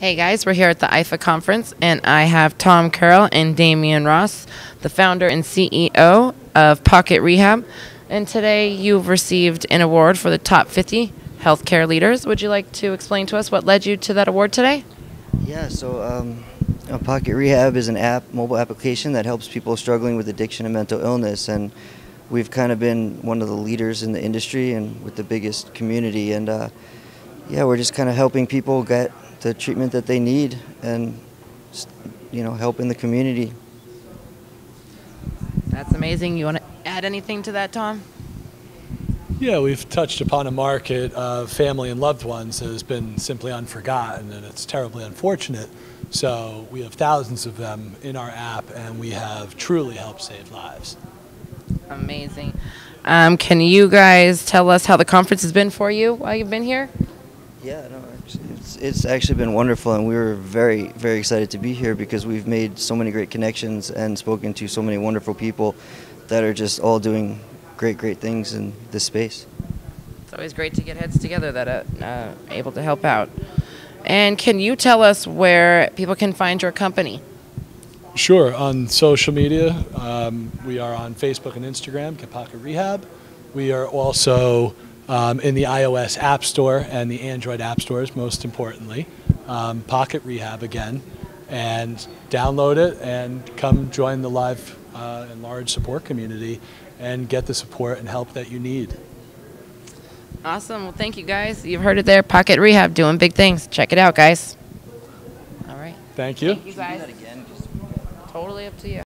Hey guys, we're here at the IFA conference, and I have Tom Carroll and Damien Ross, the founder and CEO of Pocket Rehab. And today you've received an award for the top 50 healthcare leaders. Would you like to explain to us what led you to that award today? Yeah, so um, Pocket Rehab is an app, mobile application that helps people struggling with addiction and mental illness, and we've kind of been one of the leaders in the industry and with the biggest community. And uh, yeah, we're just kind of helping people get the treatment that they need and you know helping the community. That's amazing. You want to add anything to that, Tom? Yeah, we've touched upon a market of family and loved ones that has been simply unforgotten, and it's terribly unfortunate. So we have thousands of them in our app, and we have truly helped save lives. Amazing. Um, can you guys tell us how the conference has been for you while you've been here? Yeah, no, it's, it's actually been wonderful, and we were very, very excited to be here because we've made so many great connections and spoken to so many wonderful people that are just all doing great, great things in this space. It's always great to get heads together that are uh, able to help out. And can you tell us where people can find your company? Sure. On social media, um, we are on Facebook and Instagram, Get Pocket Rehab. We are also um, in the iOS App Store and the Android App Stores, most importantly. Um, Pocket Rehab again, and download it and come join the live uh, and large support community and get the support and help that you need. Awesome. Well, thank you guys. You've heard it there. Pocket Rehab doing big things. Check it out, guys. All right. Thank you. Thank you guys. Totally up to you.